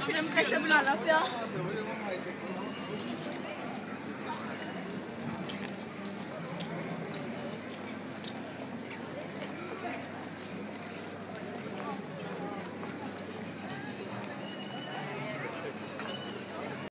film, c'est blanc, la paix.